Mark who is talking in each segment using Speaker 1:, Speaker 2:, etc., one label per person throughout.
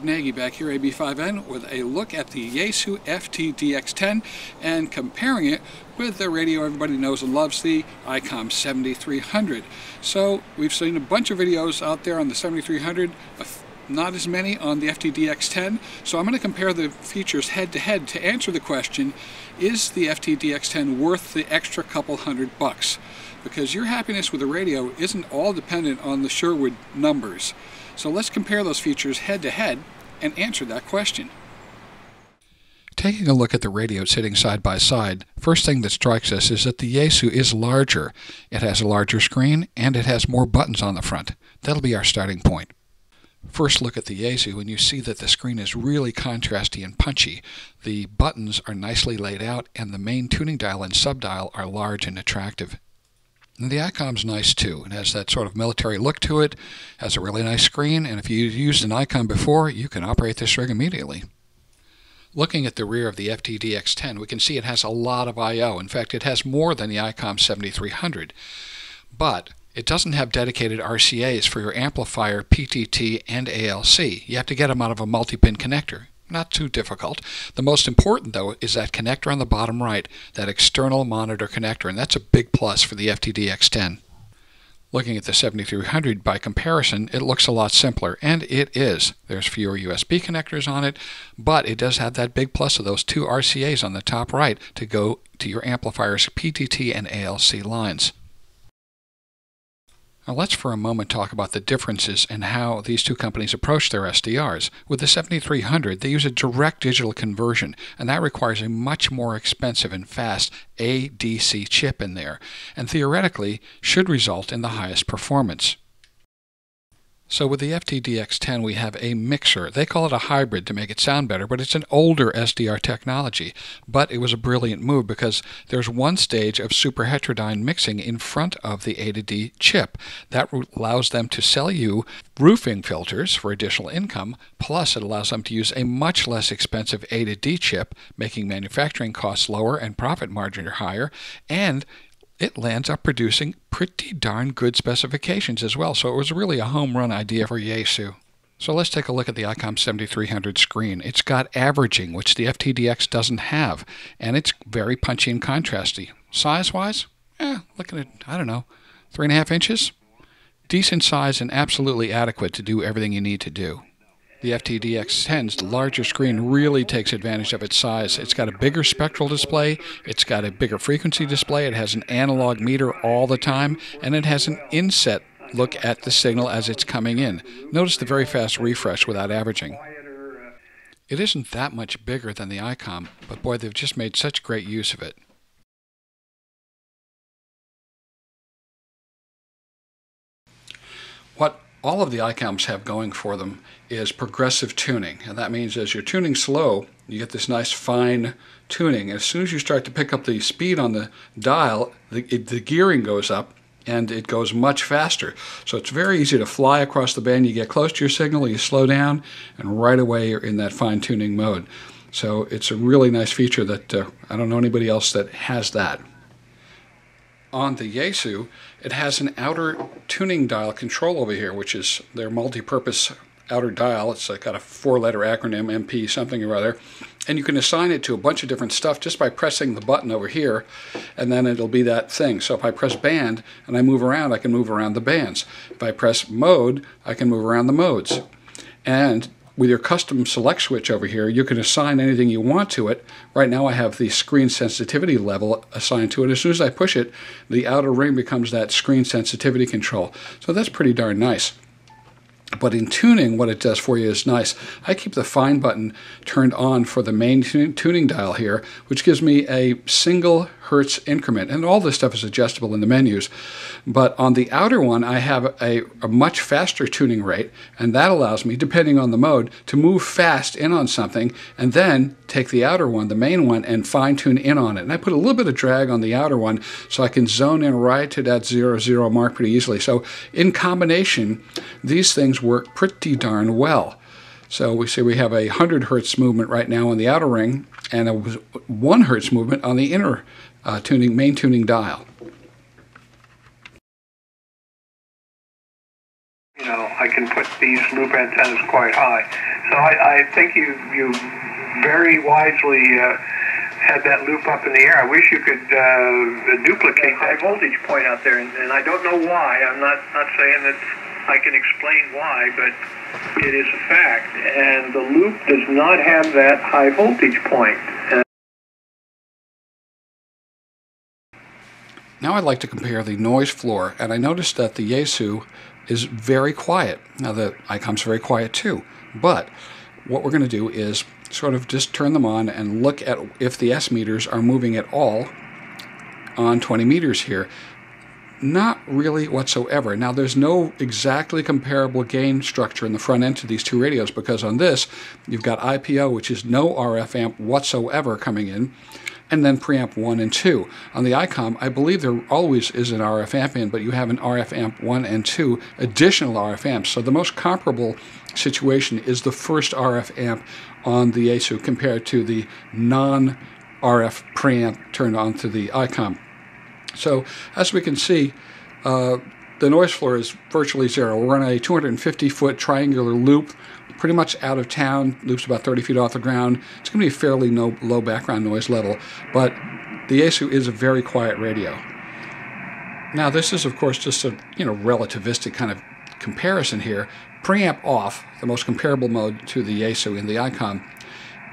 Speaker 1: Bob Nagy back here, AB5N, with a look at the Yaesu FT-DX10 and comparing it with the radio everybody knows and loves, the ICOM 7300. So we've seen a bunch of videos out there on the 7300, not as many on the FT-DX10. So I'm going to compare the features head to head to answer the question, is the FT-DX10 worth the extra couple hundred bucks? Because your happiness with the radio isn't all dependent on the Sherwood numbers. So let's compare those features head to head and answer that question.
Speaker 2: Taking a look at the radio sitting side by side, first thing that strikes us is that the Yaesu is larger. It has a larger screen and it has more buttons on the front. That'll be our starting point. First look at the Yaesu and you see that the screen is really contrasty and punchy. The buttons are nicely laid out and the main tuning dial and subdial are large and attractive. And the ICOM's nice too. It has that sort of military look to it, has a really nice screen, and if you've used an ICOM before, you can operate this rig immediately. Looking at the rear of the FT-DX10, we can see it has a lot of I.O. In fact, it has more than the ICOM 7300. But it doesn't have dedicated RCAs for your amplifier, PTT, and ALC. You have to get them out of a multi-pin connector. Not too difficult. The most important, though, is that connector on the bottom right, that external monitor connector, and that's a big plus for the FT-DX10. Looking at the 7300 by comparison, it looks a lot simpler, and it is. There's fewer USB connectors on it, but it does have that big plus of those two RCAs on the top right to go to your amplifier's PTT and ALC lines. Now let's for a moment talk about the differences in how these two companies approach their SDRs. With the 7300, they use a direct digital conversion, and that requires a much more expensive and fast ADC chip in there, and theoretically should result in the highest performance. So with the FT-DX10 we have a mixer. They call it a hybrid to make it sound better, but it's an older SDR technology. But it was a brilliant move because there's one stage of super heterodyne mixing in front of the A to D chip. That allows them to sell you roofing filters for additional income, plus it allows them to use a much less expensive A to D chip, making manufacturing costs lower and profit margin higher, and it lands up producing pretty darn good specifications as well. So it was really a home run idea for Yaesu. So let's take a look at the ICOM 7300 screen. It's got averaging, which the FT-DX doesn't have, and it's very punchy and contrasty. Size-wise, eh, looking at, I don't know, three and a half inches? Decent size and absolutely adequate to do everything you need to do. The FTDX10's larger screen really takes advantage of its size. It's got a bigger spectral display, it's got a bigger frequency display, it has an analog meter all the time, and it has an inset look at the signal as it's coming in. Notice the very fast refresh without averaging. It isn't that much bigger than the ICOM, but boy, they've just made such great use of it. What all of the ICOMs have going for them is progressive tuning. And that means as you're tuning slow, you get this nice fine tuning. As soon as you start to pick up the speed on the dial, the, it, the gearing goes up and it goes much faster. So it's very easy to fly across the band. You get close to your signal, you slow down, and right away you're in that fine tuning mode. So it's a really nice feature that uh, I don't know anybody else that has that on the Yaesu, it has an outer tuning dial control over here, which is their multi-purpose outer dial. It's uh, got a four-letter acronym, MP something or other. And you can assign it to a bunch of different stuff just by pressing the button over here, and then it'll be that thing. So if I press band and I move around, I can move around the bands. If I press mode, I can move around the modes. And with your custom select switch over here, you can assign anything you want to it. Right now I have the screen sensitivity level assigned to it. As soon as I push it, the outer ring becomes that screen sensitivity control. So that's pretty darn nice. But in tuning, what it does for you is nice. I keep the fine button turned on for the main tuning dial here, which gives me a single hertz increment. And all this stuff is adjustable in the menus. But on the outer one, I have a, a, much faster tuning rate, and that allows me, depending on the mode, to move fast in on something and then take the outer one, the main one, and fine tune in on it. And I put a little bit of drag on the outer one so I can zone in right to that zero zero mark pretty easily. So in combination, these things work pretty darn well. So we see we have a 100 hertz movement right now on the outer ring and a 1 hertz movement on the inner uh, tuning, main tuning dial.
Speaker 3: You know, I can put these loop antennas quite high. So I, I think you you very wisely uh, had that loop up in the air. I wish you could uh, duplicate that high voltage point out there, and, and I don't know why. I'm not not saying that I can explain why, but it is a fact. And the loop does not have that high voltage point.
Speaker 2: Now I'd like to compare the noise floor, and I noticed that the Yaesu is very quiet. Now the ICOM's very quiet too, but what we're going to do is sort of just turn them on and look at if the S meters are moving at all on 20 meters here. Not really whatsoever. Now, there's no exactly comparable gain structure in the front end to these two radios because on this, you've got IPO, which is no RF amp whatsoever coming in, and then preamp 1 and 2. On the ICOM, I believe there always is an RF amp in, but you have an RF amp 1 and 2 additional RF amps. So the most comparable situation is the first RF amp on the Yaesu compared to the non RF preamp turned on to the ICOM. So as we can see, uh, the noise floor is virtually zero. We're on a 250 foot triangular loop, pretty much out of town, loops about 30 feet off the ground. It's going to be a fairly no, low background noise level, but the Yaesu is a very quiet radio. Now, this is, of course, just a you know relativistic kind of comparison here. Preamp off, the most comparable mode to the Yaesu in the ICOM,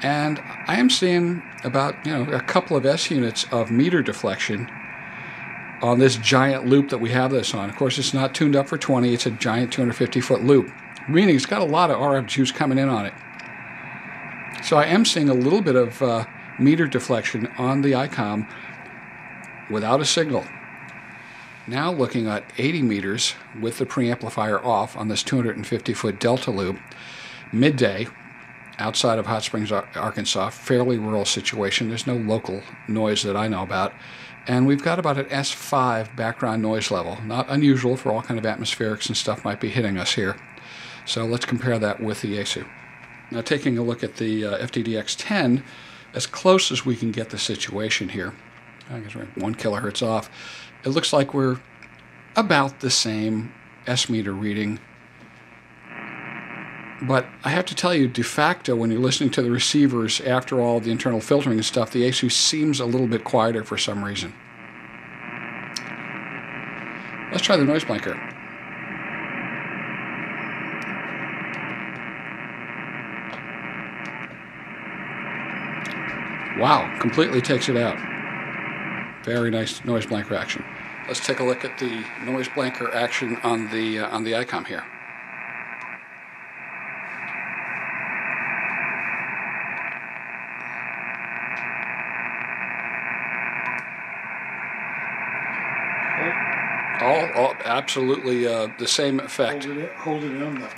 Speaker 2: and I am seeing about you know a couple of S units of meter deflection on this giant loop that we have this on. Of course, it's not tuned up for 20, it's a giant 250 foot loop, meaning it's got a lot of RF juice coming in on it. So I am seeing a little bit of uh, meter deflection on the ICOM without a signal. Now looking at 80 meters with the preamplifier off on this 250 foot delta loop, midday, outside of Hot Springs, Arkansas, fairly rural situation. There's no local noise that I know about and we've got about an S5 background noise level. Not unusual for all kind of atmospherics and stuff might be hitting us here. So let's compare that with the Yaesu. Now taking a look at the uh, FTDX10, as close as we can get the situation here, I guess we're one kilohertz off, it looks like we're about the same S meter reading. But I have to tell you, de facto, when you're listening to the receivers after all the internal filtering and stuff, the Yaesu seems a little bit quieter for some reason. Let's try the noise blanker. Wow, completely takes it out. Very nice noise blanker action. Let's take a look at the noise blanker action on the uh, on the ICOM here. All, all absolutely uh, the same effect.
Speaker 4: Hold it, hold it in though.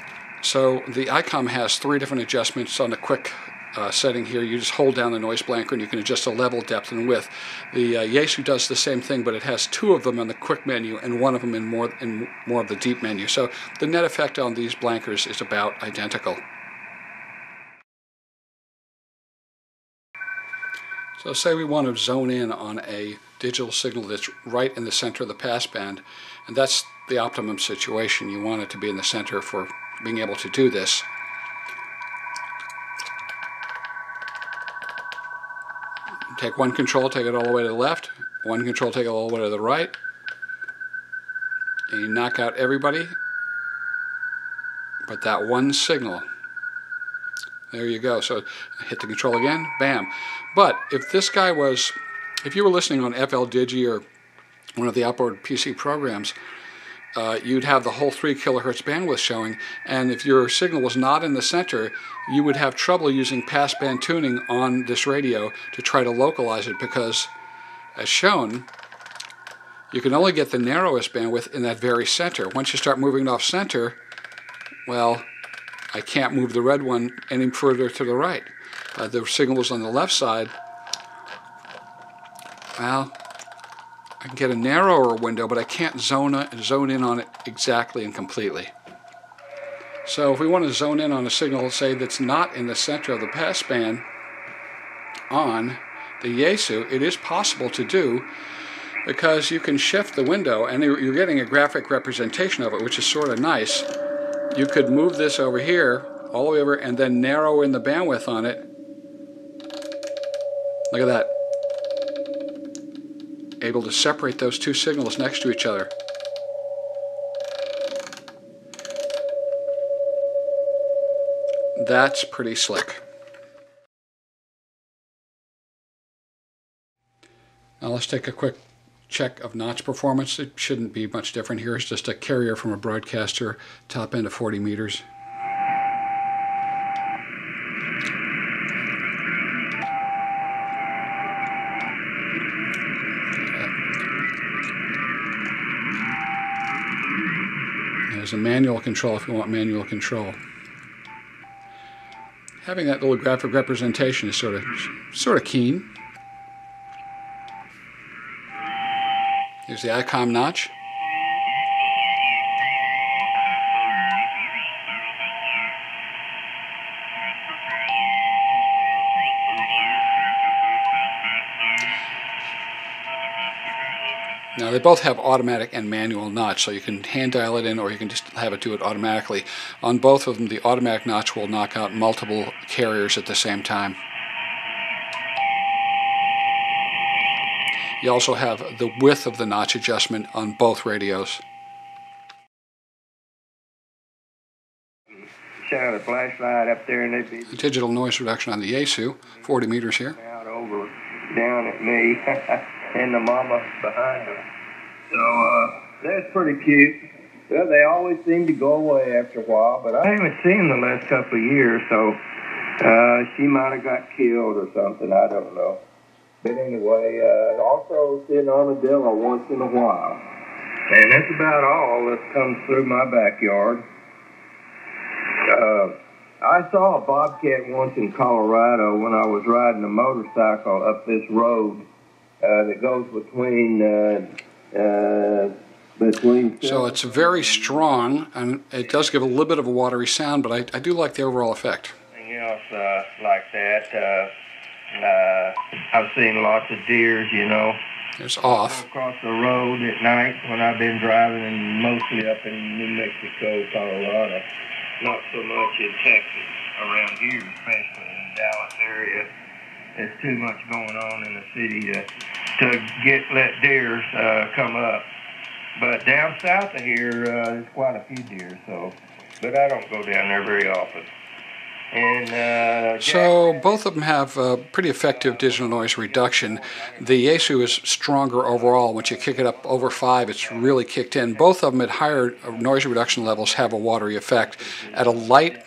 Speaker 2: So the ICOM has three different adjustments on the quick uh, setting here. You just hold down the noise blanker and you can adjust the level, depth, and width. The uh, Yaesu does the same thing, but it has two of them in the quick menu and one of them in more in more of the deep menu. So the net effect on these blankers is about identical. So say we want to zone in on a digital signal that's right in the center of the passband, and that's the optimum situation. You want it to be in the center for being able to do this. Take one control, take it all the way to the left, one control, take it all the way to the right, and you knock out everybody but that one signal. There you go. So hit the control again, bam. But if this guy was, if you were listening on FL Digi or one of the outboard PC programs, uh, you'd have the whole 3 kilohertz bandwidth showing, and if your signal was not in the center, you would have trouble using passband tuning on this radio to try to localize it because, as shown, you can only get the narrowest bandwidth in that very center. Once you start moving it off center, well, I can't move the red one any further to the right. Uh, the signal is on the left side. Well, I can get a narrower window, but I can't zone, uh, zone in on it exactly and completely. So if we want to zone in on a signal, say, that's not in the center of the passband on the Yaesu, it is possible to do because you can shift the window and you're getting a graphic representation of it, which is sort of nice you could move this over here, all the way over, and then narrow in the bandwidth on it. Look at that. Able to separate those two signals next to each other. That's pretty slick. Now let's take a quick check of notch performance. It shouldn't be much different here. It's just a carrier from a broadcaster, top end of 40 meters. Manual control if you want manual control. Having that little graphic representation is sort of sort of keen. Here's the ICOM notch. Now they both have automatic and manual notch, so you can hand dial it in or you can just have it do it automatically. On both of them, the automatic notch will knock out multiple carriers at the same time. You also have the width of the notch adjustment on both radios.
Speaker 4: Shine a flashlight up there and they'd be
Speaker 2: Digital noise reduction on the Yaesu, 40 meters here.
Speaker 4: out over down at me and the mama behind them. So uh, that's pretty cute. Well, they always seem to go away after a while, but I haven't seen them the last couple of years, so uh, she might have got killed or something. I don't know. But anyway, uh, also see an armadillo once in a while. And that's about all that comes through my backyard. Uh, I saw a bobcat once in Colorado when I was riding a motorcycle up this road uh, that goes between uh, uh, between.
Speaker 2: So it's very strong, and it does give a little bit of a watery sound, but I, I do like the overall effect.
Speaker 4: Anything else uh, like that? Uh, uh, I've seen lots of deers, you know.
Speaker 2: It's off.
Speaker 4: across the road at night when I've been driving, and mostly up in New Mexico, Colorado. Not so much in Texas, around here, especially in the Dallas area. There's too much going on in the city to to get let deer uh, come up. But down south of here, uh, there's quite a few deer. So, but I don't go down there very often. And uh,
Speaker 2: So both of them have uh, pretty effective digital noise reduction. The Yaesu is stronger overall. Once you kick it up over five, it's really kicked in. Both of them at higher noise reduction levels have a watery effect. At a light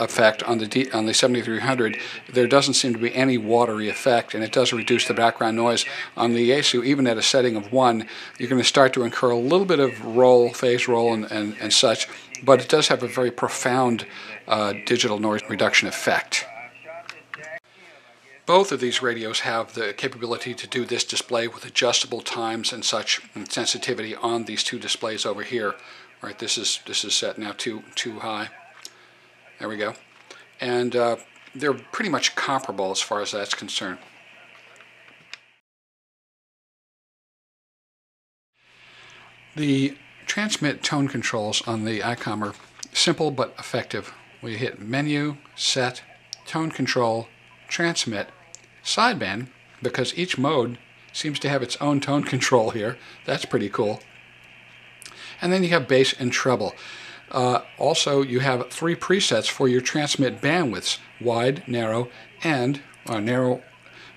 Speaker 2: effect on the D, on the 7300, there doesn't seem to be any watery effect, and it does reduce the background noise. On the Yaesu, even at a setting of one, you're going to start to incur a little bit of roll, phase roll, and, and, and such, but it does have a very profound uh, digital noise reduction effect. Both of these radios have the capability to do this display with adjustable times and such and sensitivity on these two displays over here. Right, this is this is set now too too high. There we go, and uh, they're pretty much comparable as far as that's concerned. The transmit tone controls on the ICOM are simple but effective. We hit menu, set, tone control, transmit, sideband, because each mode seems to have its own tone control here. That's pretty cool. And then you have bass and treble. Uh, also, you have three presets for your transmit bandwidths wide, narrow, and uh, narrow,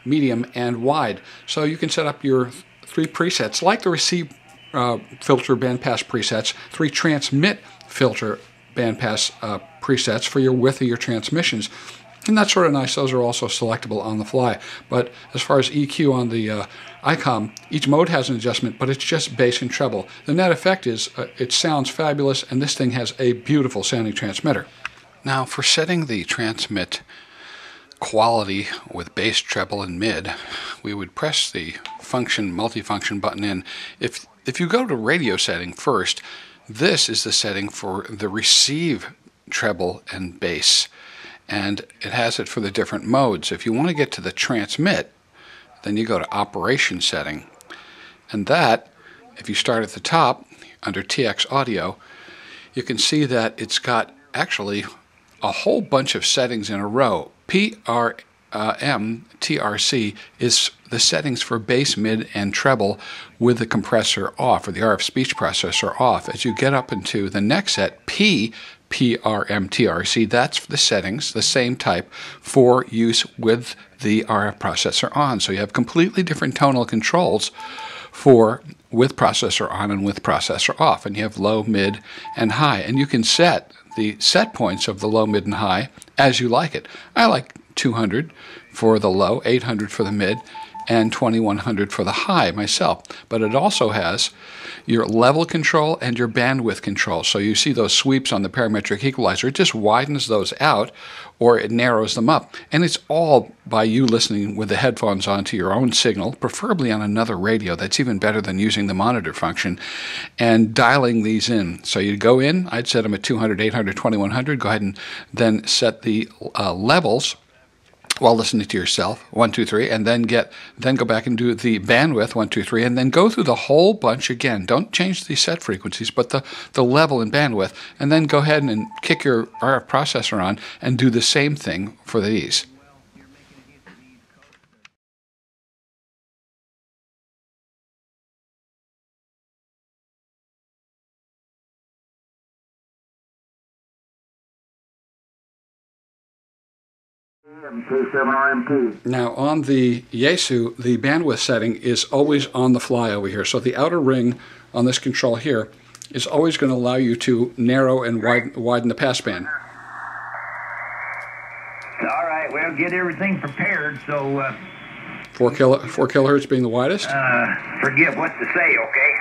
Speaker 2: medium, and wide. So you can set up your three presets like the receive uh, filter bandpass presets, three transmit filter bandpass uh, presets for your width of your transmissions. And that's sort of nice. Those are also selectable on the fly. But as far as EQ on the uh, ICOM, each mode has an adjustment, but it's just bass and treble. The net effect is uh, it sounds fabulous, and this thing has a beautiful sounding transmitter. Now, for setting the transmit quality with bass, treble, and mid, we would press the function multifunction button in. If if you go to radio setting first, this is the setting for the receive treble and bass, and it has it for the different modes. If you want to get to the transmit, then you go to operation setting, and that, if you start at the top under TX audio, you can see that it's got actually a whole bunch of settings in a row. PRM uh, TRC is the settings for bass, mid, and treble with the compressor off, or the RF speech processor off. As you get up into the next set, P PRMTRC, that's the settings, the same type, for use with the RF processor on. So you have completely different tonal controls for with processor on and with processor off. And you have low, mid, and high. And you can set the set points of the low, mid, and high as you like it. I like 200 for the low, 800 for the mid, and 2100 for the high myself. But it also has your level control and your bandwidth control. So you see those sweeps on the parametric equalizer. It just widens those out or it narrows them up. And it's all by you listening with the headphones onto your own signal, preferably on another radio. That's even better than using the monitor function and dialing these in. So you go in, I'd set them at 200, 800, 2100. Go ahead and then set the uh, levels while listening to yourself, one, two, three, and then get then go back and do the bandwidth, one, two, three, and then go through the whole bunch again. Don't change the set frequencies, but the, the level and bandwidth, and then go ahead and kick your RF processor on and do the same thing for these. Now on the Yaesu, the bandwidth setting is always on the fly over here. So the outer ring on this control here is always going to allow you to narrow and widen, widen the passband.
Speaker 4: All right, well, get everything prepared so. Uh,
Speaker 2: four, kilo, four kilohertz being the widest?
Speaker 4: Uh, forget what to say, okay?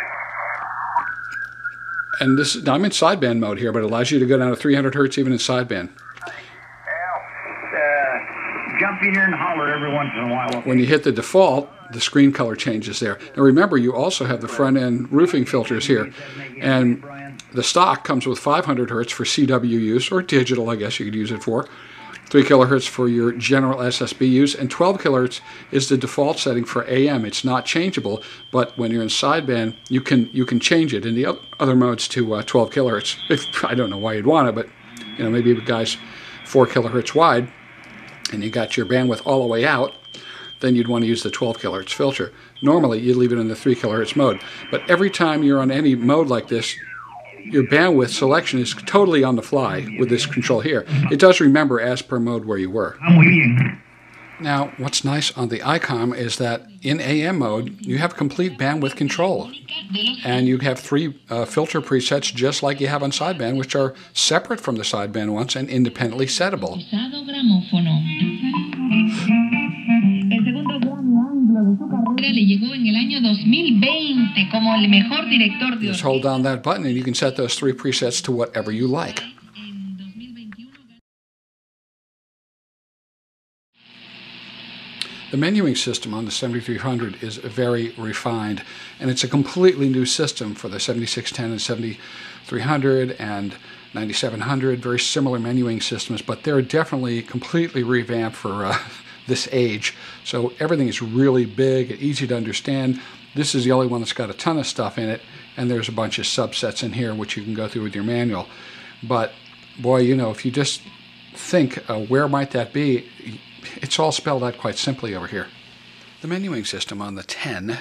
Speaker 2: And this, now I'm in sideband mode here, but it allows you to go down to 300 hertz even in sideband
Speaker 4: in here and holler every once in a while.
Speaker 2: When you hit the default, the screen color changes there. Now remember, you also have the front end roofing filters here. And the stock comes with 500 hertz for CW use, or digital, I guess you could use it for. 3 kilohertz for your general SSB use, and 12 kilohertz is the default setting for AM. It's not changeable, but when you're in sideband, you can you can change it in the other modes to uh, 12 kilohertz. If, I don't know why you'd want it, but you know maybe the guy's 4 kilohertz wide, and you got your bandwidth all the way out, then you'd want to use the 12 kilohertz filter. Normally, you leave it in the 3 kilohertz mode. But every time you're on any mode like this, your bandwidth selection is totally on the fly with this control here. It does remember as per mode where you were. Now, what's nice on the ICOM is that in AM mode, you have complete bandwidth control. And you have three uh, filter presets just like you have on sideband, which are separate from the sideband ones and independently settable. Just hold down that button and you can set those three presets to whatever you like. The menuing system on the 7300 is very refined, and it's a completely new system for the 7610 and 7300 and 9700, very similar menuing systems, but they're definitely completely revamped for uh, this age. So everything is really big and easy to understand. This is the only one that's got a ton of stuff in it, and there's a bunch of subsets in here which you can go through with your manual. But boy, you know, if you just think uh, where might that be, it's all spelled out quite simply over here. The menuing system on the 10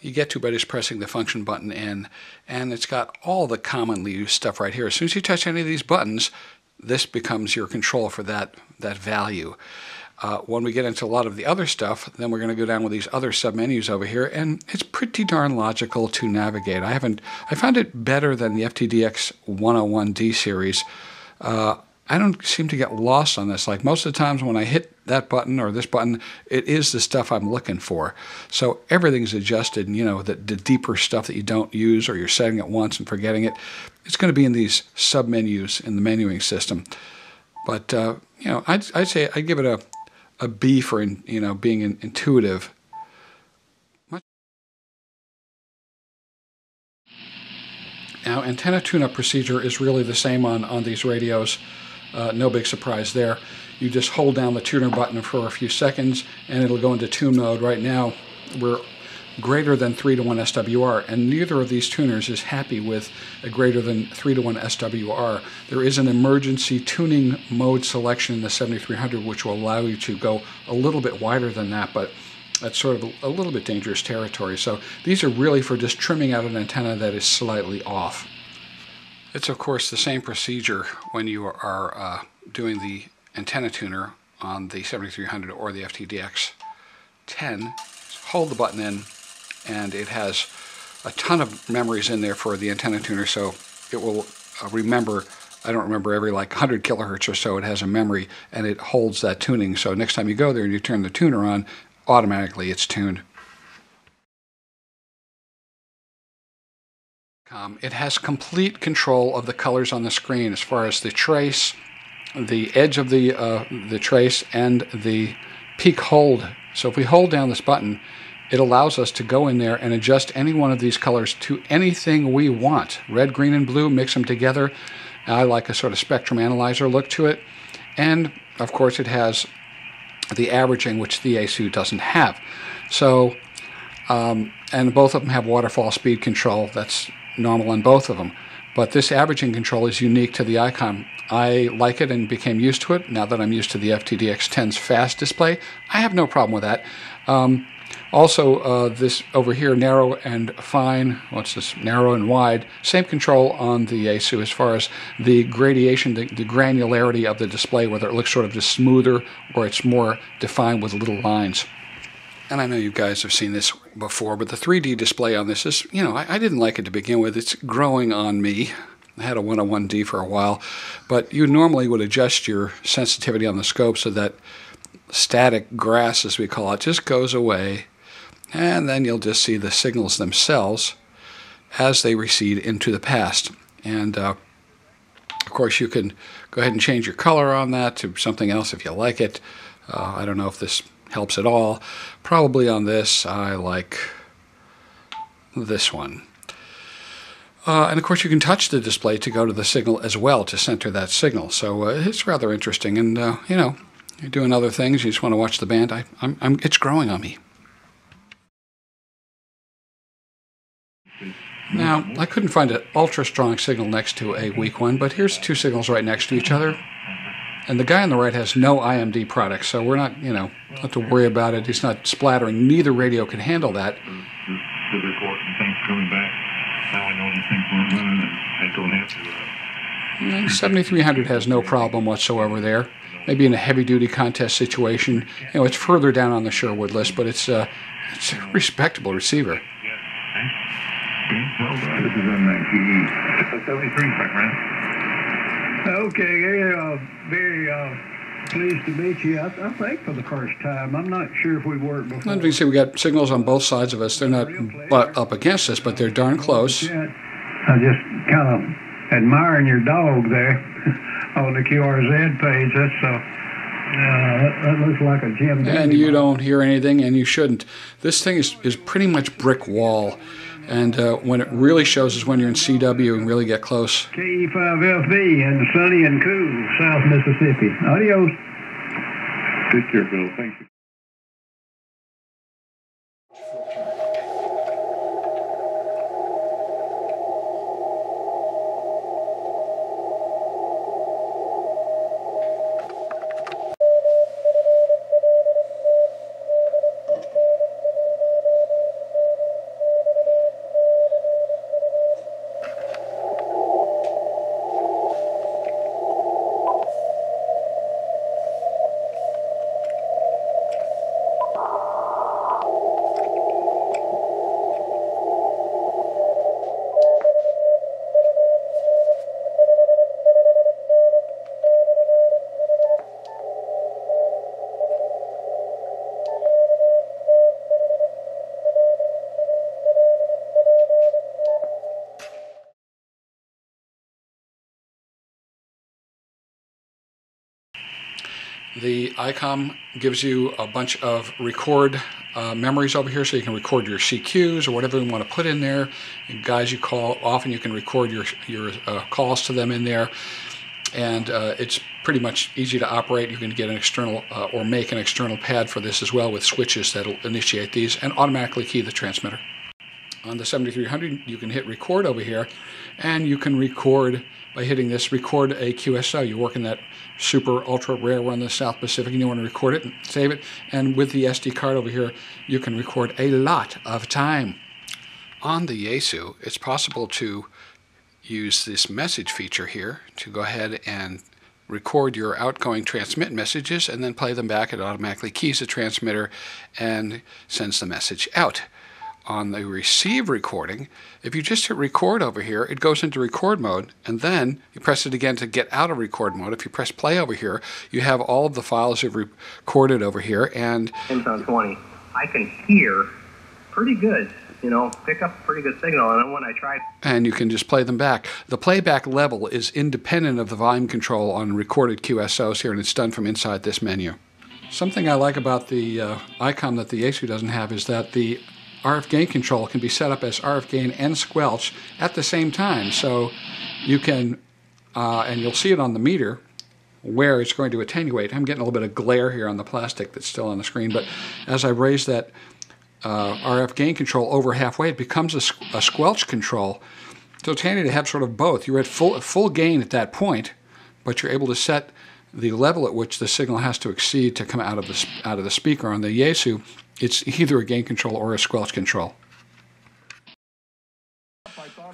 Speaker 2: you get to by just pressing the function button in, and it's got all the commonly used stuff right here. As soon as you touch any of these buttons, this becomes your control for that, that value. Uh, when we get into a lot of the other stuff, then we're going to go down with these other submenus over here, and it's pretty darn logical to navigate. I haven't, I found it better than the FTDX 101D series. Uh, I don't seem to get lost on this. Like most of the times when I hit that button or this button, it is the stuff I'm looking for. So everything's adjusted, and you know, the, the deeper stuff that you don't use or you're setting it once and forgetting it, it's going to be in these sub menus in the menuing system. But, uh, you know, I'd, I'd say I'd give it a, a B for, in, you know, being intuitive. Now, antenna tune-up procedure is really the same on, on these radios. Uh, no big surprise there. You just hold down the tuner button for a few seconds and it'll go into tune mode. Right now we're greater than 3 to 1 SWR, and neither of these tuners is happy with a greater than 3 to 1 SWR. There is an emergency tuning mode selection in the 7300 which will allow you to go a little bit wider than that, but that's sort of a, a little bit dangerous territory. So these are really for just trimming out an antenna that is slightly off. It's of course the same procedure when you are uh, doing the antenna tuner on the 7300 or the FTDX 10. Hold the button in and it has a ton of memories in there for the antenna tuner so it will uh, remember I don't remember every like 100 kilohertz or so it has a memory and it holds that tuning so next time you go there and you turn the tuner on automatically it's tuned. Um, it has complete control of the colors on the screen as far as the trace, the edge of the uh, the trace, and the peak hold. So if we hold down this button, it allows us to go in there and adjust any one of these colors to anything we want. Red, green, and blue, mix them together. I like a sort of spectrum analyzer look to it. And of course, it has the averaging, which the Yaesu doesn't have. So, um, and both of them have waterfall speed control. That's normal on both of them. But this averaging control is unique to the ICOM. I like it and became used to it. Now that I'm used to the FTDX10's fast display, I have no problem with that. Um, also, uh, this over here, narrow and fine, what's this, narrow and wide, same control on the Yaesu as far as the gradation, the, the, granularity of the display, whether it looks sort of just smoother or it's more defined with little lines. And I know you guys have seen this before, but the 3D display on this is, you know, I, I didn't like it to begin with. It's growing on me. I had a 101D for a while, but you normally would adjust your sensitivity on the scope so that static grass, as we call it, just goes away and then you'll just see the signals themselves as they recede into the past. And uh, of course, you can go ahead and change your color on that to something else if you like it. Uh, I don't know if this helps at all. Probably on this, I like this one. Uh, and of course, you can touch the display to go to the signal as well to center that signal. So uh, it's rather interesting. And, uh, you know, you're doing other things, you just want to watch the band. I, I'm, I'm, it's growing on me. Now, I couldn't find an ultra strong signal next to a weak one, but here's two signals right next to each other. And the guy on the right has no IMD products, so we're not, you know, not to worry about it. He's not splattering. Neither radio can handle that.
Speaker 5: The report and things coming back. Now I know the things weren't running and I don't have to.
Speaker 2: Uh, mm, and 7300 has no problem whatsoever there. Maybe in a heavy duty contest situation, you know, it's further down on the Sherwood list, but it's, uh, it's a respectable receiver.
Speaker 5: Well, uh, this is M9PE. 73, my friend.
Speaker 6: Okay, uh, very uh, pleased to meet you. I, I, think for the first time. I'm not sure if we've worked before.
Speaker 2: As you see, we got signals on both sides of us. They're not butt up against us, but they're darn close.
Speaker 6: I just kind of admiring your dog there on the QRZ page. That's uh, uh, that, looks like a Jim.
Speaker 2: And you don't hear anything, and you shouldn't. This thing is, is pretty much brick wall. And uh, when it really shows is when you're in CW and really get close.
Speaker 6: KE5FB in sunny and cool South Mississippi. Adios.
Speaker 5: Take care, Bill. Thank you. The ICOM gives you a bunch of record uh, memories over here so you can record your CQs or whatever you want to put in there. guys you call, often you can record your, your uh, calls to them in there.
Speaker 2: and uh, it's pretty much easy to operate. You can get an external uh, or make an external pad for this as well with switches that'll initiate these and automatically key the transmitter. On the 7300, you can hit record over here, and you can record by hitting this record a QSO. You work in that super ultra rare one in the South Pacific, and you want to record it and save it. And with the SD card over here, you can record a lot of time. On the Yaesu, it's possible to use this message feature here to go ahead and record your outgoing transmit messages and then play them back. It automatically keys the transmitter and sends the message out. On the receive recording, if you just hit record over here, it goes into record mode, and then you press it again to get out of record mode. If you press play over here, you have all of the files you've recorded over here. And
Speaker 4: 20, I can hear pretty good you know, pick up a pretty good signal. And then when I tried.
Speaker 2: And you can just play them back. The playback level is independent of the volume control on recorded QSOs here, and it's done from inside this menu. Something I like about the uh, ICOM that the Yaesu doesn't have is that the RF gain control can be set up as RF gain and squelch at the same time. So you can, uh, and you'll see it on the meter where it's going to attenuate. I'm getting a little bit of glare here on the plastic that's still on the screen, but as I raise that uh, RF gain control over halfway, it becomes a, a, squelch control. So it's handy to have sort of both. You're at full, full gain at that point, but you're able to set the level at which the signal has to exceed to come out of the, out of the speaker. On the Yaesu, it's either a gain control or a squelch control.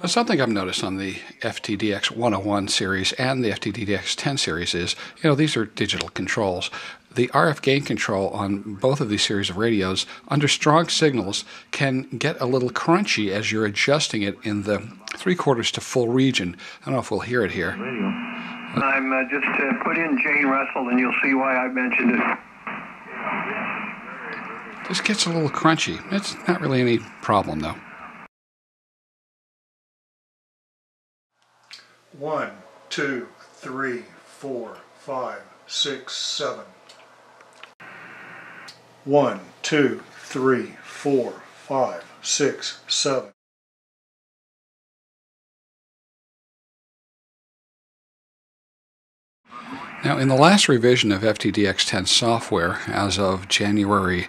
Speaker 2: Something I've noticed on the FTDX 101 series and the FTDX 10 series is, you know, these are digital controls the RF gain control on both of these series of radios under strong signals can get a little crunchy as you're adjusting it in the three quarters to full region. I don't know if we'll hear it here.
Speaker 3: I'm uh, just uh, put in Jane Russell and you'll see why I mentioned
Speaker 2: it. This gets a little crunchy. It's not really any problem though.
Speaker 7: One, two, three, four, five, six, seven. One, two, three, four, five, six, seven.
Speaker 2: Now, in the last revision of FTDX10 software, as of January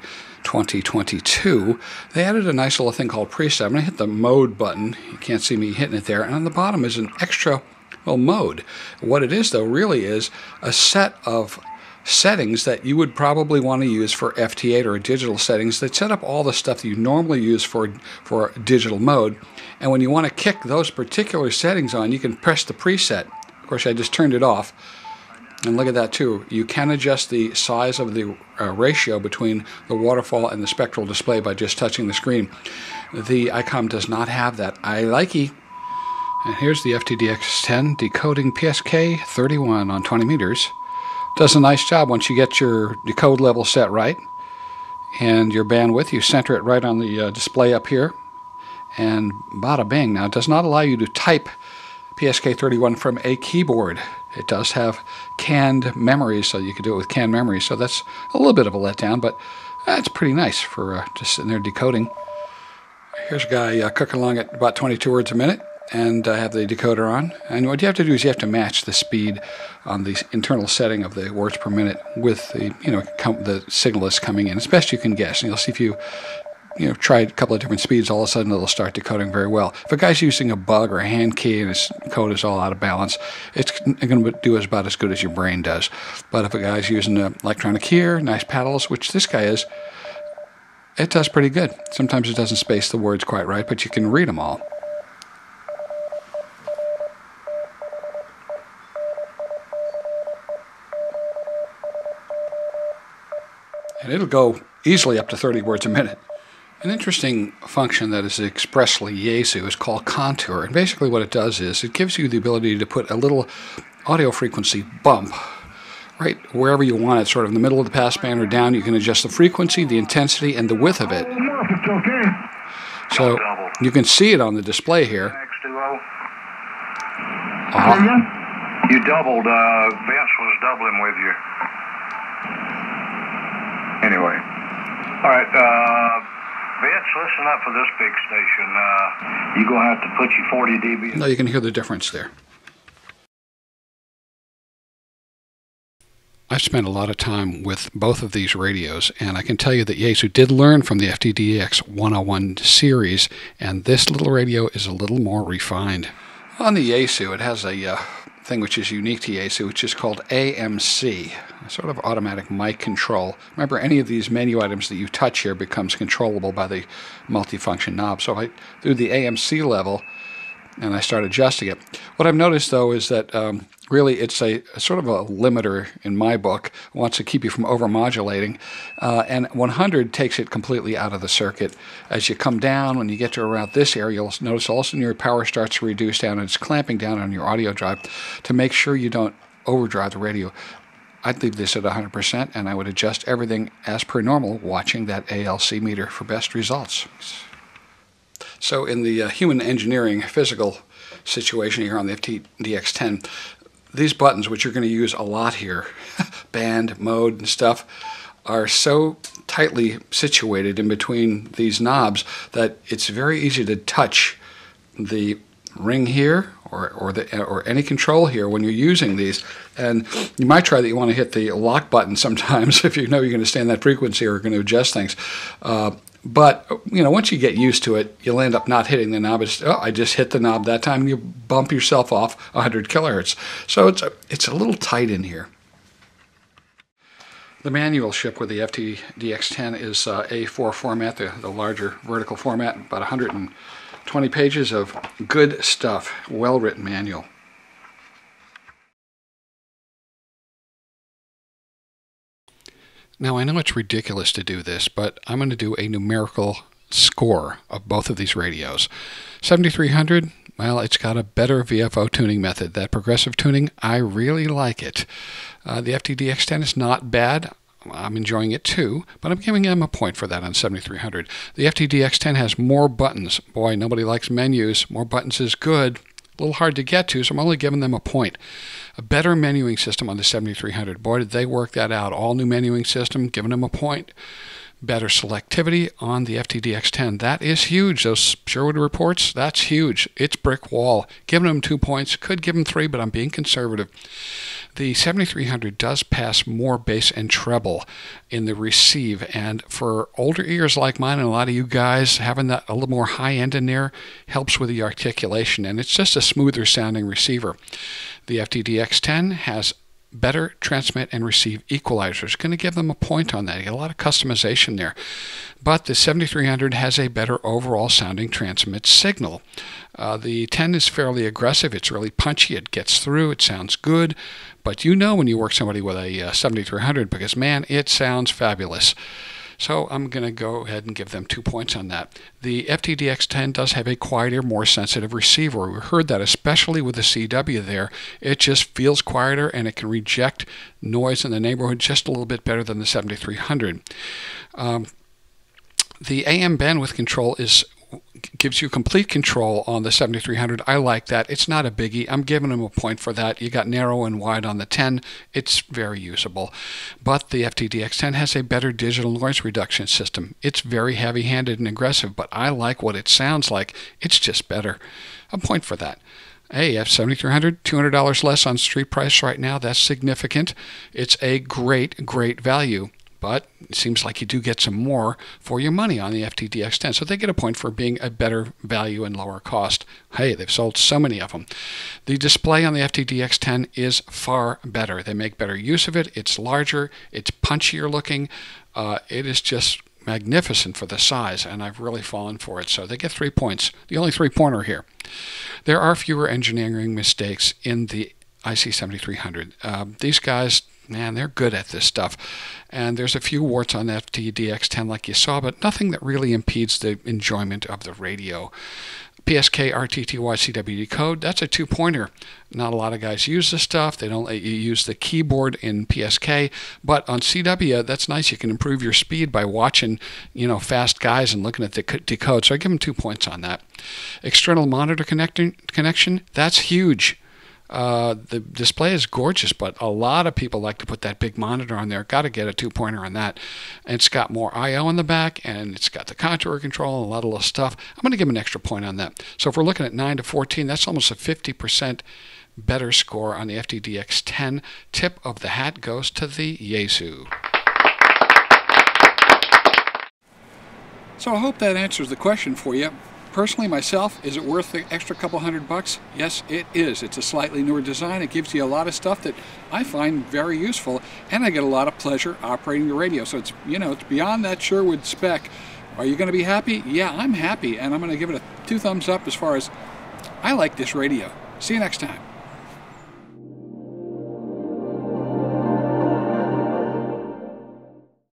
Speaker 2: 2022, they added a nice little thing called preset. I'm going to hit the mode button. You can't see me hitting it there. And on the bottom is an extra, well, mode. What it is, though, really is a set of settings that you would probably want to use for FT8 or digital settings that set up all the stuff that you normally use for, for digital mode. And when you want to kick those particular settings on, you can press the preset. Of course, I just turned it off. And look at that too. You can adjust the size of the uh, ratio between the waterfall and the spectral display by just touching the screen. The ICOM does not have that. I likey. And here's the FTDX10 decoding PSK 31 on 20 meters does a nice job once you get your decode level set right and your bandwidth. You center it right on the uh, display up here, and bada bing. Now, it does not allow you to type PSK31 from a keyboard. It does have canned memory, so you can do it with canned memory. So that's a little bit of a letdown, but that's pretty nice for uh, just sitting there decoding. Here's a guy uh, cooking along at about 22 words a minute and I have the decoder on. And what you have to do is you have to match the speed on the internal setting of the words per minute with the you know com- the signal that's coming in as best you can guess. And you'll see if you you know try a couple of different speeds, all of a sudden it'll start decoding very well. If a guy's using a bug or a hand key and his code is all out of balance, it's going to do about as good as your brain does. But if a guy's using an electronic keyer, nice paddles, which this guy is. It does pretty good. Sometimes it doesn't space the words quite right, but you can read them all. and it'll go easily up to 30 words a minute. An interesting function that is expressly Yaesu is called contour, and basically what it does is it gives you the ability to put a little audio frequency bump right wherever you want it, sort of in the middle of the passband or down. You can adjust the frequency, the intensity, and the width of it. So you can see it on the display here.
Speaker 3: Uh-huh. You doubled. Uh, Vince was doubling with you. Anyway. All right. Uh, Vince, listen up for this big station. Uh, you're going to have to put your 40 dB.
Speaker 2: No, you can hear the difference there. I've spent a lot of time with both of these radios, and I can tell you that Yaesu did learn from the FTDX 101 series, and this little radio is a little more refined. On the Yaesu, it has a uh, thing which is unique to Yaesu, which is called AMC, sort of automatic mic control. Remember, any of these menu items that you touch here becomes controllable by the multifunction knob. So I do the AMC level, and I start adjusting it. What I've noticed though is that um, really it's a, a, sort of a limiter in my book. It wants to keep you from overmodulating, uh, and 100 takes it completely out of the circuit. As you come down, when you get to around this area, you'll notice all of a sudden your power starts to reduce down, and it's clamping down on your audio drive to make sure you don't overdrive the radio. I'd leave this at 100% and I would adjust everything as per normal, watching that ALC meter for best results. So, in the uh, human engineering physical situation here on the FTDX10, these buttons, which you're going to use a lot here, band, mode, and stuff, are so tightly situated in between these knobs that it's very easy to touch the ring here or, or, the, or any control here when you're using these. And you might try that you want to hit the lock button sometimes if you know you're going to stay in that frequency or going to adjust things. Uh, but you know, once you get used to it, you'll end up not hitting the knob. It's, oh, I just hit the knob that time, you bump yourself off 100 kilohertz. So it's a, it's a little tight in here. The manual ship with the FTDX10 is uh, A4 format, the, the larger vertical format, about 120 pages of good stuff, well-written manual. Now, I know it's ridiculous to do this, but I'm going to do a numerical score of both of these radios. 7300, well, it's got a better VFO tuning method. That progressive tuning, I really like it. Uh, the FTDX10 is not bad. I'm enjoying it too, but I'm giving them a point for that on 7300. The FTDX10 has more buttons. Boy, nobody likes menus. More buttons is good. A little hard to get to, so I'm only giving them a point. A better menuing system on the 7300. Boy, did they work that out. All new menuing system, giving them a point. Better selectivity on the FTDX10. That is huge. Those Sherwood reports, that's huge. It's brick wall. Giving them two points. Could give them three, but I'm being conservative. The 7300 does pass more bass and treble in the receive, and for older ears like mine and a lot of you guys, having that a little more high end in there helps with the articulation, and it's just a smoother sounding receiver. The FTDX10 has better transmit and receive equalizers. Going to give them a point on that. You get a lot of customization there. But the 7300 has a better overall sounding transmit signal. Uh, the 10 is fairly aggressive. It's really punchy. It gets through. It sounds good. But you know when you work somebody with a uh, 7300 because, man, it sounds fabulous. So I'm going to go ahead and give them two points on that. The FTDX10 does have a quieter, more sensitive receiver. We heard that especially with the CW there. It just feels quieter and it can reject noise in the neighborhood just a little bit better than the 7300. Um, the AM bandwidth control is gives you complete control on the 7300. I like that. It's not a biggie. I'm giving them a point for that. You got narrow and wide on the 10. It's very usable. But the FTDX10 has a better digital noise reduction system. It's very heavy-handed and aggressive, but I like what it sounds like. It's just better. A point for that. Hey, you have $7,300, $200 less on street price right now. That's significant. It's a great, great value but it seems like you do get some more for your money on the FTDX10. So they get a point for being a better value and lower cost. Hey, they've sold so many of them. The display on the FTDX10 is far better. They make better use of it. It's larger, it's punchier looking. Uh, it is just magnificent for the size, and I've really fallen for it. So they get three points, the only three pointer here. There are fewer engineering mistakes in the IC7300. Uh, these guys man, they're good at this stuff. And there's a few warts on that FTDX10 like you saw, but nothing that really impedes the enjoyment of the radio. PSK RTTY code, that's a two pointer. Not a lot of guys use this stuff. They don't let you use the keyboard in PSK, but on CW, that's nice. You can improve your speed by watching, you know, fast guys and looking at the decode. So I give them two points on that. External monitor connection, connection, that's huge. Uh, the display is gorgeous, but a lot of people like to put that big monitor on there. Got to get a two pointer on that. And it's got more I/O in the back, and it's got the contour control and a lot of little stuff. I'm going to give an extra point on that. So if we're looking at 9 to 14, that's almost a 50%
Speaker 8: better score on the FTDX10. Tip of the hat goes to the Yaesu.
Speaker 2: So I hope that answers the question for you. Personally, myself, is it worth the extra couple hundred bucks? Yes, it is. It's a slightly newer design. It gives you a lot of stuff that I find very useful, and I get a lot of pleasure operating the radio. So it's, you know, it's beyond that Sherwood spec. Are you going to be happy? Yeah, I'm happy, and I'm going to give it a two thumbs up as far as I like this radio. See you next time.